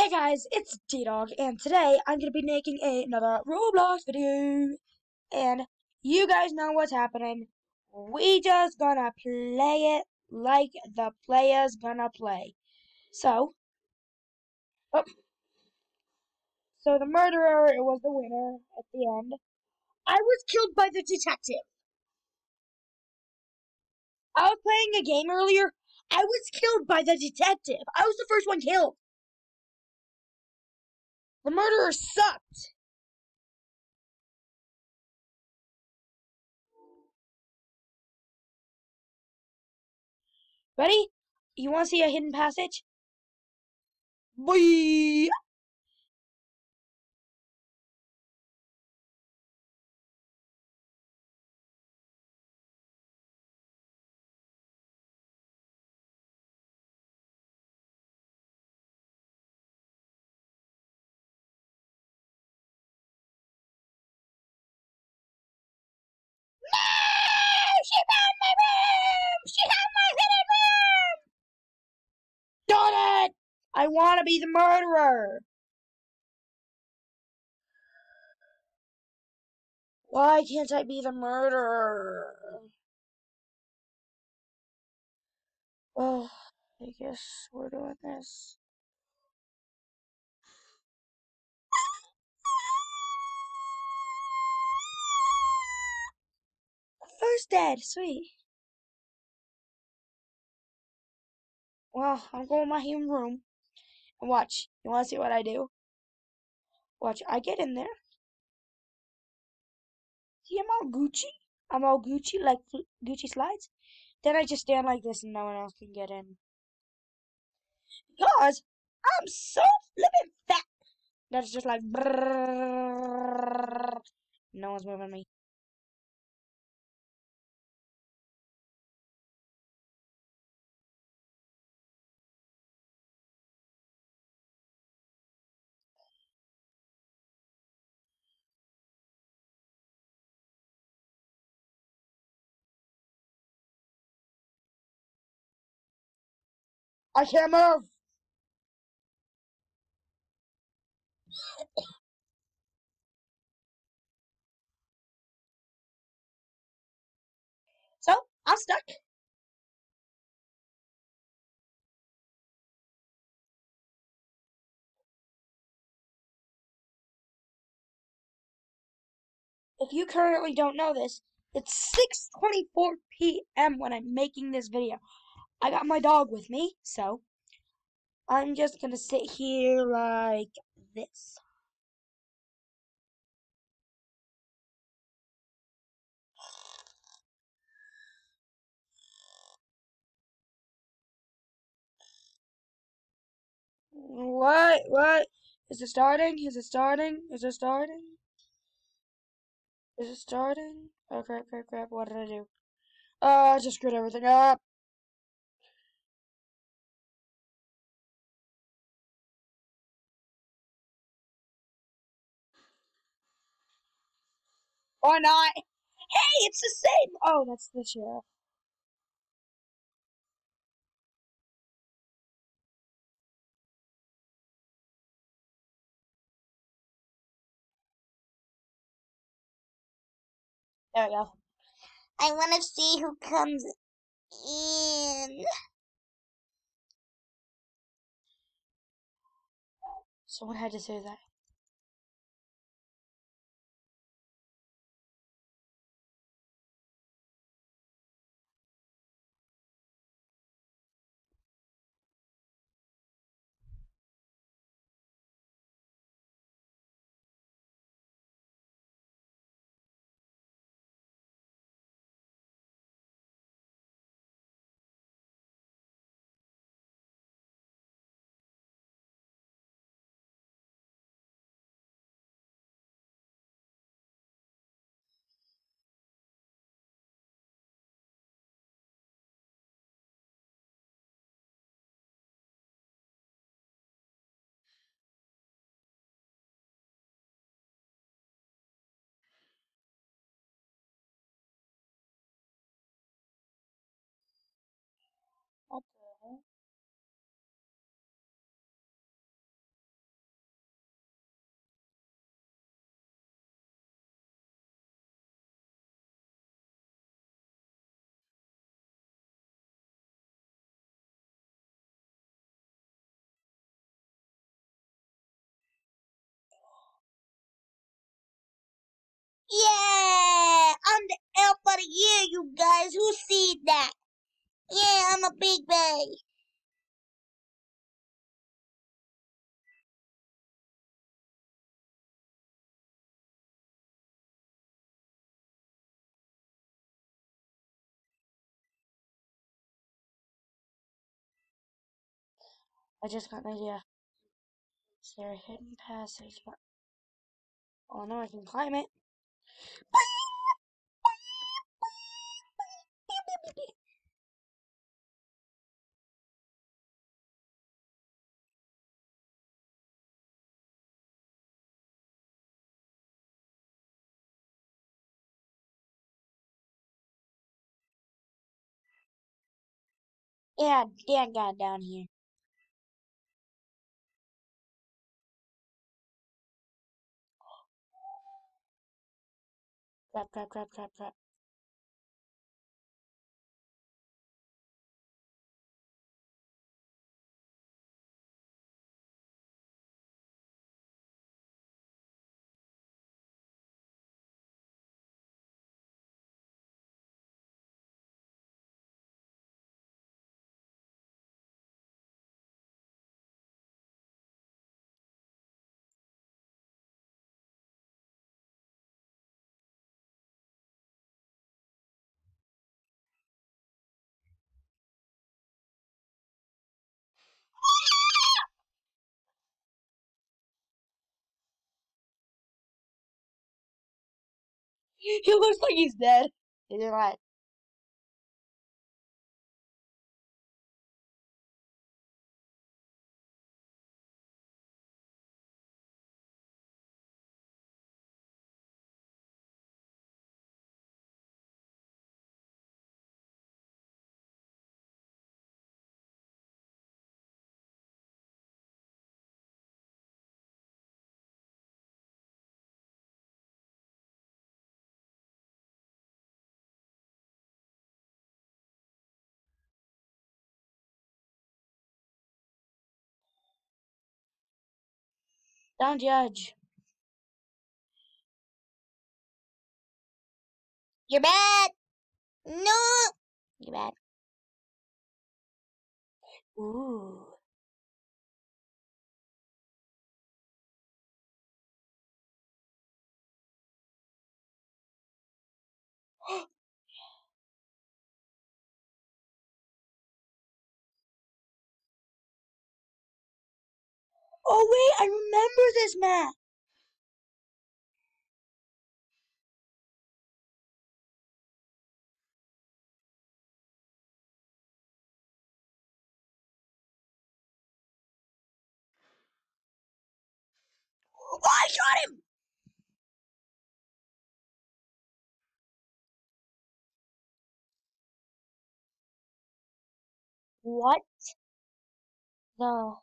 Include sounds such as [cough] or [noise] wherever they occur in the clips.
Hey guys, it's D-Dog, and today I'm going to be making a, another Roblox video. And you guys know what's happening. We just gonna play it like the player's gonna play. So, oh, so the murderer it was the winner at the end. I was killed by the detective. I was playing a game earlier. I was killed by the detective. I was the first one killed. The murderer sucked. Ready? You want to see a hidden passage? Boy! Found my room! She found my hidden room! Darn it! I want to be the murderer! Why can't I be the murderer? Well, I guess we're doing this. First dead, sweet. Well, I'm going to my room. And watch. You want to see what I do? Watch. I get in there. See, I'm all Gucci. I'm all Gucci, like Gucci slides. Then I just stand like this and no one else can get in. Because I'm so flippin' fat. That's just like brrrr. No one's moving me. I can't move. So, I'm stuck. If you currently don't know this, it's 6:24 p.m. when I'm making this video. I got my dog with me, so I'm just gonna sit here like this. What? What? Is it starting? Is it starting? Is it starting? Is it starting? Oh crap, crap, crap. What did I do? Oh, I just screwed everything up. Or not. Hey, it's the same. Oh, that's the sheriff. There we go. I want to see who comes in. Someone had to say that. Boy. I just got an idea. Is there a hidden passage? Oh no, I can climb it. Yeah, Dan got down here. Crap, crap, crap, crap, crap. [laughs] He looks like he's dead. He's alive. Don't judge. You're bad. No. You're bad. Ooh. Oh wait, I remember this map. Oh, I shot him! What? No.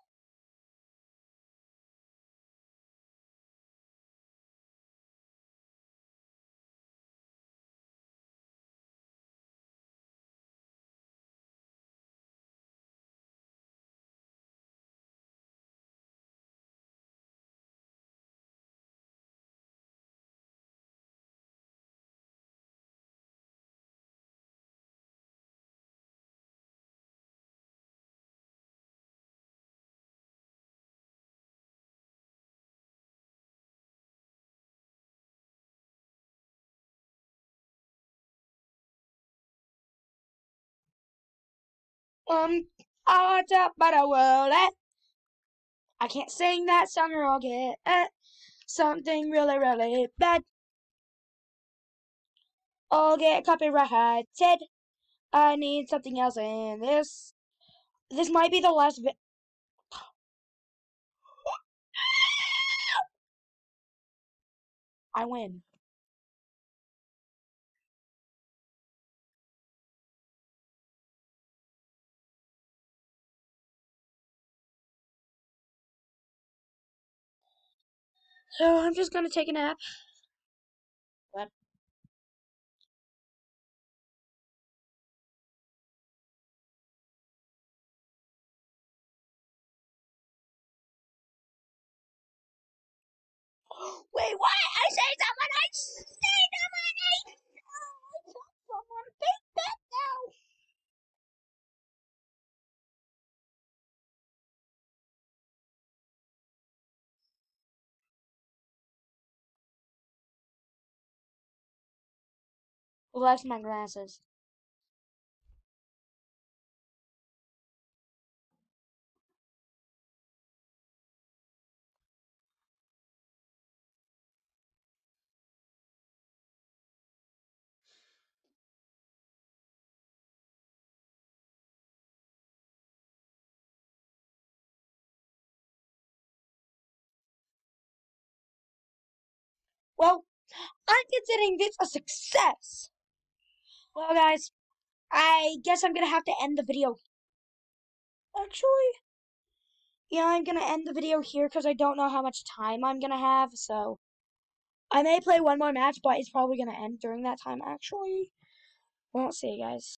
Um, I talk about a world eh? I can't sing that song or I'll get eh, something really, really bad. I'll get copyrighted. I need something else in this. This might be the last vi- [gasps] I win. So I'm just gonna take a nap. What? [gasps] Wait, what? I say someone. I left my glasses. Well, I'm considering this a success. Well, guys, I guess I'm gonna have to end the video. Actually, yeah, I'm gonna end the video here because I don't know how much time I'm gonna have. So, I may play one more match, but it's probably gonna end during that time. Actually, won't see, guys.